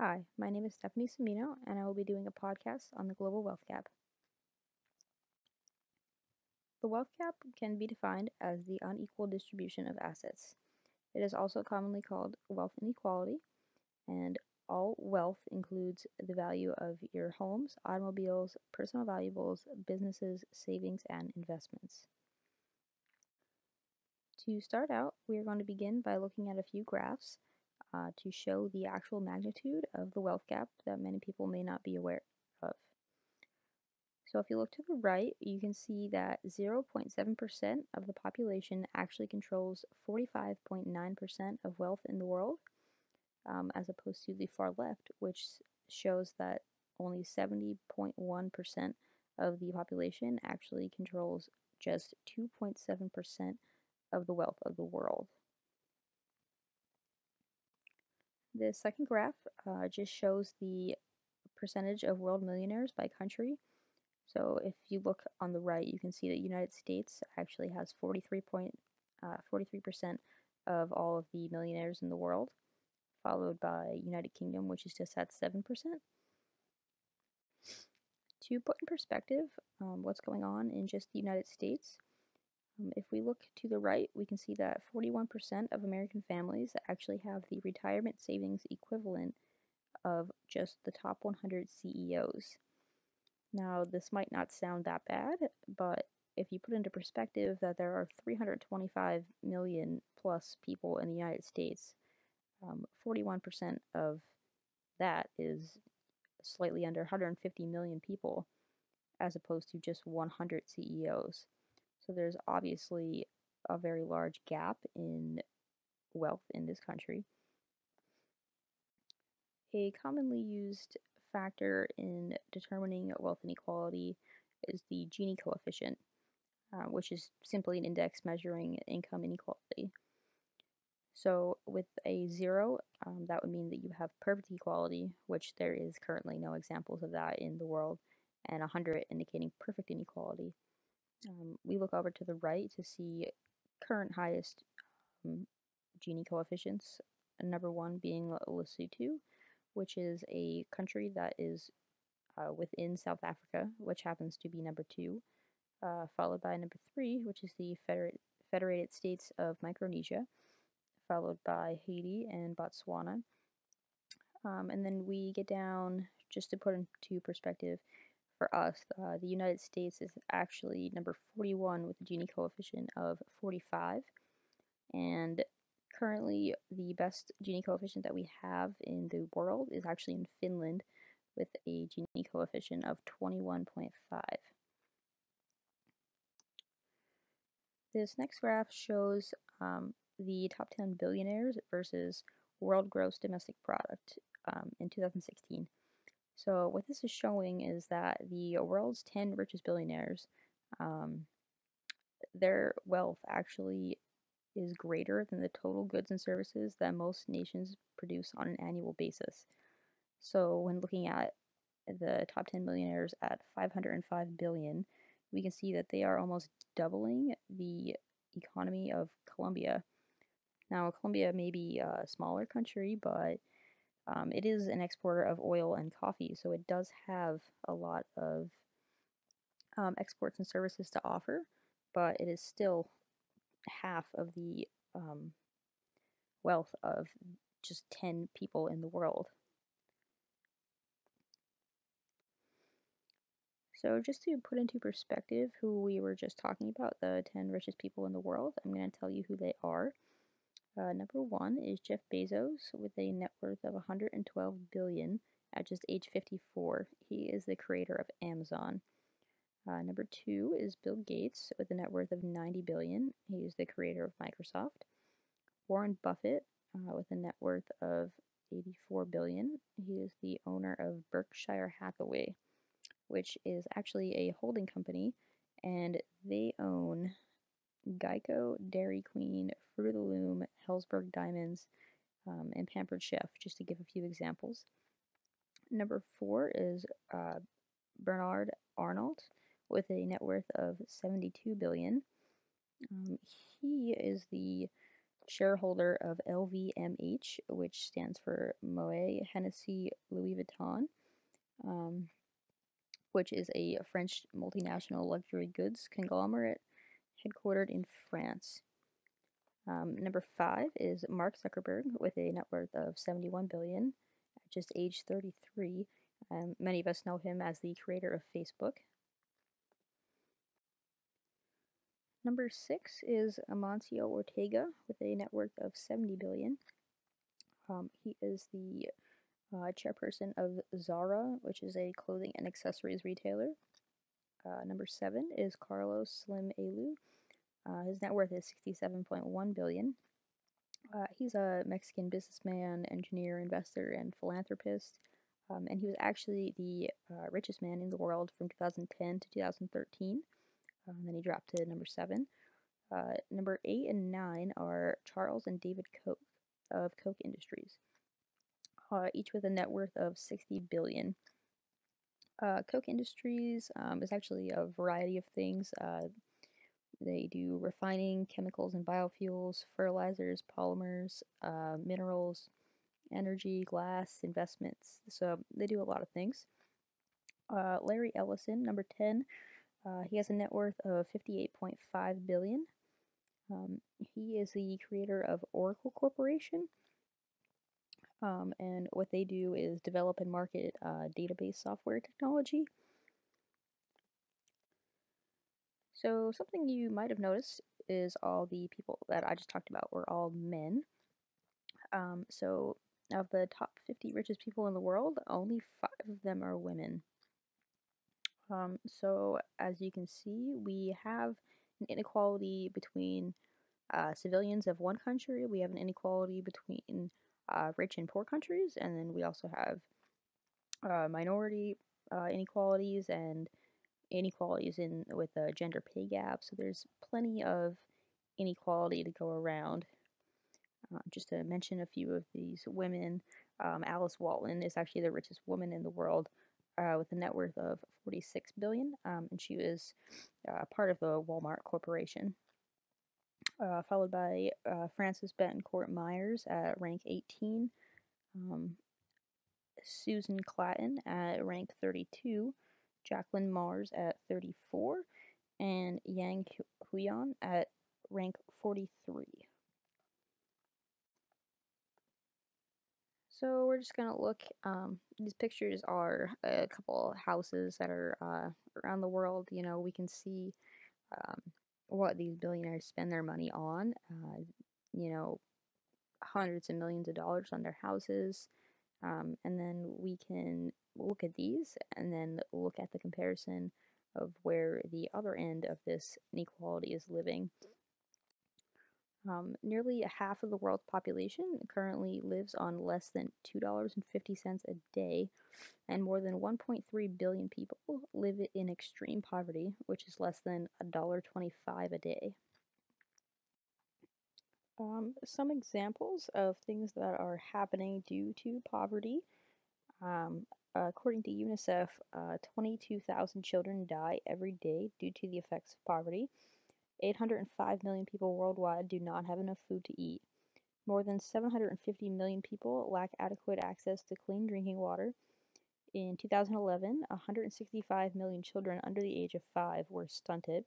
Hi, my name is Stefanie Cimino, and I will be doing a podcast on the global wealth gap. The wealth gap can be defined as the unequal distribution of assets. It is also commonly called wealth inequality, and all wealth includes the value of your homes, automobiles, personal valuables, businesses, savings, and investments. To start out, we are going to begin by looking at a few graphs uh, to show the actual magnitude of the wealth gap that many people may not be aware of. So if you look to the right, you can see that 0.7% of the population actually controls 45.9% of wealth in the world, um, as opposed to the far left, which shows that only 70.1% of the population actually controls just 2.7% of the wealth of the world. The second graph uh, just shows the percentage of world millionaires by country. So if you look on the right, you can see that United States actually has 43 43% uh, of all of the millionaires in the world, followed by United Kingdom, which is just at 7%. To put in perspective um, what's going on in just the United States, um, if we look to the right, we can see that 41% of American families actually have the retirement savings equivalent of just the top 100 CEOs. Now, this might not sound that bad, but if you put into perspective that there are 325 million plus people in the United States, um, 41% of that is slightly under 150 million people, as opposed to just 100 CEOs. So there's obviously a very large gap in wealth in this country. A commonly used factor in determining wealth inequality is the Gini coefficient, uh, which is simply an index measuring income inequality. So with a zero, um, that would mean that you have perfect equality, which there is currently no examples of that in the world, and 100 indicating perfect inequality. Um, we look over to the right to see current highest um, Gini coefficients, number one being Lesotho, which is a country that is uh, within South Africa, which happens to be number two, uh, followed by number three, which is the Feder Federated States of Micronesia, followed by Haiti and Botswana. Um, and then we get down, just to put into perspective, for us, uh, the United States is actually number 41 with a Gini coefficient of 45. And currently, the best Gini coefficient that we have in the world is actually in Finland with a Gini coefficient of 21.5. This next graph shows um, the top 10 billionaires versus world gross domestic product um, in 2016. So what this is showing is that the world's 10 richest billionaires, um, their wealth actually is greater than the total goods and services that most nations produce on an annual basis. So when looking at the top 10 millionaires at 505 billion, we can see that they are almost doubling the economy of Colombia. Now, Colombia may be a smaller country, but um, it is an exporter of oil and coffee, so it does have a lot of um, exports and services to offer, but it is still half of the um, wealth of just 10 people in the world. So just to put into perspective who we were just talking about, the 10 richest people in the world, I'm going to tell you who they are. Uh, number one is Jeff Bezos with a net worth of 112 billion at just age 54. He is the creator of Amazon. Uh, number two is Bill Gates with a net worth of 90 billion. He is the creator of Microsoft. Warren Buffett uh, with a net worth of 84 billion. He is the owner of Berkshire Hathaway, which is actually a holding company, and they own Geico, Dairy Queen, Fruit of the Loom, Helzberg Diamonds, um, and Pampered Chef, just to give a few examples. Number four is uh, Bernard Arnault with a net worth of 72 billion. Um, he is the shareholder of LVMH, which stands for Moet Hennessy Louis Vuitton, um, which is a French multinational luxury goods conglomerate headquartered in France. Um, number five is Mark Zuckerberg with a net worth of 71 billion at just age 33. Um, many of us know him as the creator of Facebook. Number six is Amancio Ortega with a net worth of 70 billion. Um, he is the uh, chairperson of Zara, which is a clothing and accessories retailer. Uh, number seven is Carlos Slim Helú uh, his net worth is 67.1 billion. Uh, he's a Mexican businessman, engineer, investor, and philanthropist. Um, and he was actually the uh, richest man in the world from 2010 to 2013. Um, then he dropped to number seven. Uh, number eight and nine are Charles and David Koch of Koch Industries, uh, each with a net worth of 60 billion. Uh, Koch Industries um, is actually a variety of things. Uh, they do refining, chemicals and biofuels, fertilizers, polymers, uh, minerals, energy, glass, investments. So they do a lot of things. Uh, Larry Ellison, number 10, uh, he has a net worth of 58.5 billion. Um, he is the creator of Oracle Corporation. Um, and what they do is develop and market uh, database software technology. So something you might have noticed is all the people that I just talked about were all men. Um, so of the top 50 richest people in the world, only five of them are women. Um, so as you can see, we have an inequality between uh, civilians of one country. We have an inequality between uh, rich and poor countries, and then we also have uh, minority uh, inequalities and inequalities in with a gender pay gap. So there's plenty of inequality to go around. Uh, just to mention a few of these women, um, Alice Walton is actually the richest woman in the world uh, with a net worth of 46 billion, um, and she was uh, part of the Walmart Corporation. Uh, followed by uh, Frances Bettencourt Meyers at rank 18, um, Susan Klatten at rank 32, Jacqueline Mars at 34, and Yang Huiyan at rank 43. So we're just gonna look. Um, these pictures are a couple houses that are uh, around the world. You know, we can see um, what these billionaires spend their money on. Uh, you know, hundreds of millions of dollars on their houses. Um, and then we can look at these and then look at the comparison of where the other end of this inequality is living. Um, nearly half of the world's population currently lives on less than $2.50 a day, and more than 1.3 billion people live in extreme poverty, which is less than $1.25 a day. Um, some examples of things that are happening due to poverty. Um, according to UNICEF, uh, 22,000 children die every day due to the effects of poverty. 805 million people worldwide do not have enough food to eat. More than 750 million people lack adequate access to clean drinking water. In 2011, 165 million children under the age of 5 were stunted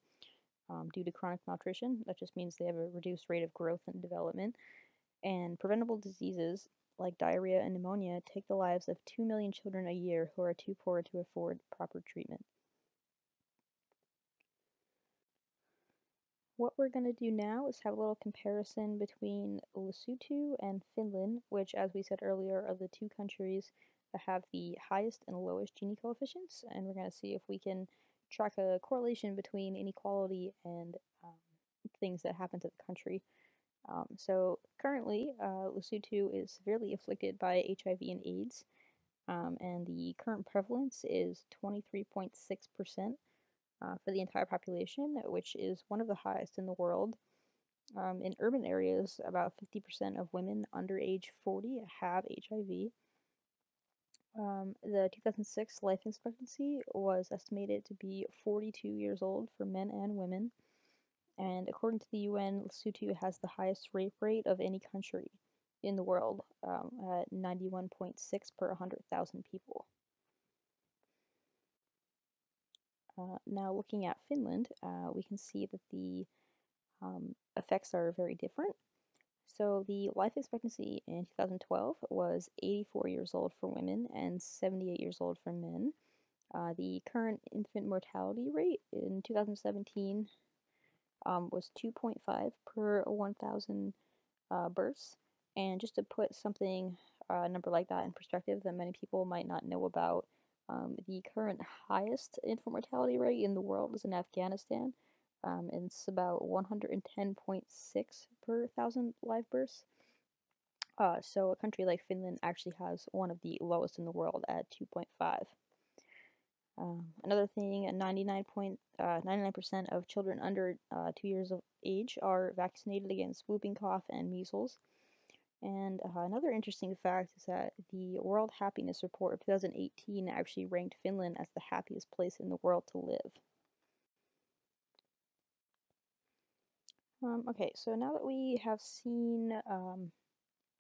um, due to chronic malnutrition. That just means they have a reduced rate of growth and development. And preventable diseases like diarrhea and pneumonia take the lives of 2 million children a year who are too poor to afford proper treatment. What we're going to do now is have a little comparison between Lesotho and Finland, which, as we said earlier, are the two countries that have the highest and lowest Gini coefficients, and we're going to see if we can track a correlation between inequality and um, things that happen to the country. Um, so currently, uh, Lesotho is severely afflicted by HIV and AIDS, um, and the current prevalence is 23.6% uh, for the entire population, which is one of the highest in the world. Um, in urban areas, about 50% of women under age 40 have HIV. Um, the 2006 life expectancy was estimated to be 42 years old for men and women, And according to the UN, Lesotho has the highest rape rate of any country in the world um, at 91.6 per 100,000 people. Uh, now, looking at Finland, uh, we can see that the um, effects are very different. So, the life expectancy in 2012 was 84 years old for women and 78 years old for men. Uh, the current infant mortality rate in 2017 um, was 2.5 per 1,000 uh, births. And just to put something, uh, a number like that in perspective that many people might not know about, um, the current highest infant mortality rate in the world is in Afghanistan. Um, and it's about 110.6 per thousand live births. Uh, so a country like Finland actually has one of the lowest in the world at 2.5. Um, another thing, 99.99% uh, of children under uh, two years of age are vaccinated against whooping cough and measles. And uh, another interesting fact is that the World Happiness Report of 2018 actually ranked Finland as the happiest place in the world to live. Um, okay, so now that we have seen um,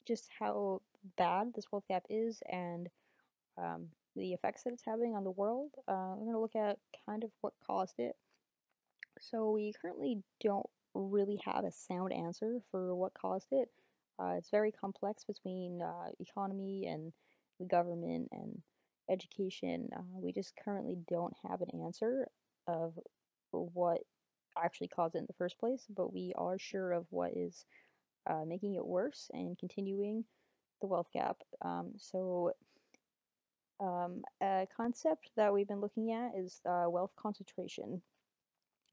just how bad this wealth gap is and um, the effects that it's having on the world, uh, we're going to look at kind of what caused it. So we currently don't really have a sound answer for what caused it. Uh, it's very complex between uh, economy and the government and education. Uh, we just currently don't have an answer of what actually caused it in the first place, but we are sure of what is uh, making it worse and continuing the wealth gap. Um, so, um, a concept that we've been looking at is uh, wealth concentration,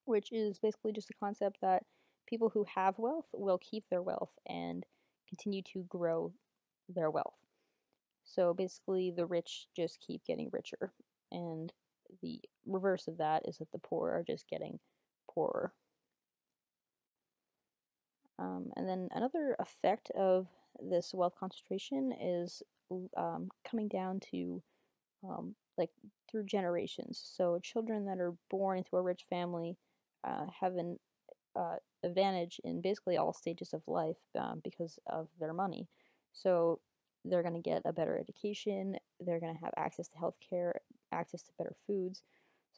which is basically just a concept that people who have wealth will keep their wealth and continue to grow their wealth. So basically, the rich just keep getting richer, and the reverse of that is that the poor are just getting poorer. Um, and then another effect of this wealth concentration is um, coming down to um, like through generations. So children that are born into a rich family uh, have an uh, advantage in basically all stages of life um, because of their money. So they're going to get a better education, they're going to have access to healthcare, access to better foods.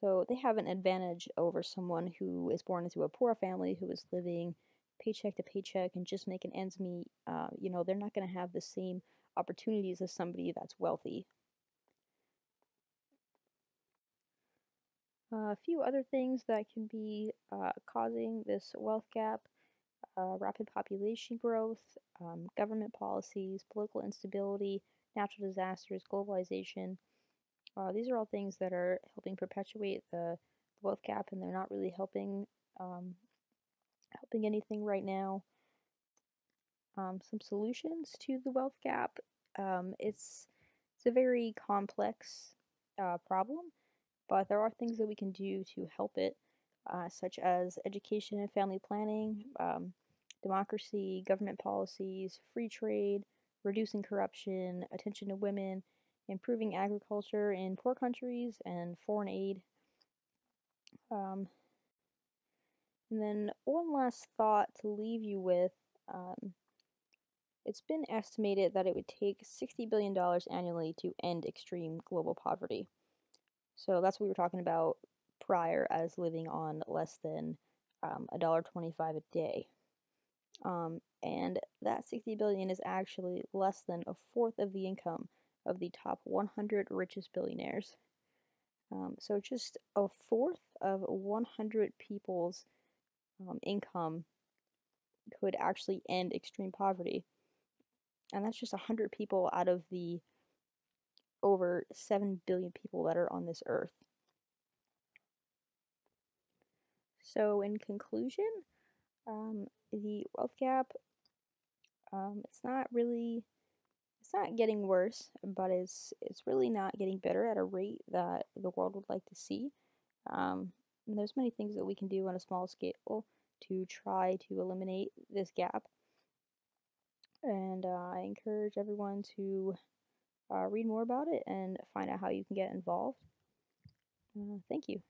So they have an advantage over someone who is born into a poor family who is living paycheck to paycheck and just making ends meet. Uh, you know, they're not going to have the same opportunities as somebody that's wealthy. A few other things that can be uh, causing this wealth gap uh, rapid population growth, um, government policies, political instability, natural disasters, globalization. Uh, these are all things that are helping perpetuate the wealth gap, and they're not really helping um, helping anything right now. Um, some solutions to the wealth gap. Um, it's it's a very complex uh, problem, but there are things that we can do to help it, uh, such as education and family planning, um, democracy, government policies, free trade, reducing corruption, attention to women, improving agriculture in poor countries, and foreign aid. Um, and then one last thought to leave you with. Um, it's been estimated that it would take $60 billion annually to end extreme global poverty. So that's what we were talking about prior as living on less than um, $1.25 a day. Um, and that 60 billion is actually less than a fourth of the income of the top 100 richest billionaires. Um, so just a fourth of 100 people's um, income could actually end extreme poverty. And that's just 100 people out of the over 7 billion people that are on this earth. So, in conclusion, um, the wealth gap, um, it's not really, it's not getting worse, but it's it's really not getting better at a rate that the world would like to see. Um, and there's many things that we can do on a small scale to try to eliminate this gap. And uh, I encourage everyone to uh, read more about it and find out how you can get involved. Uh, thank you.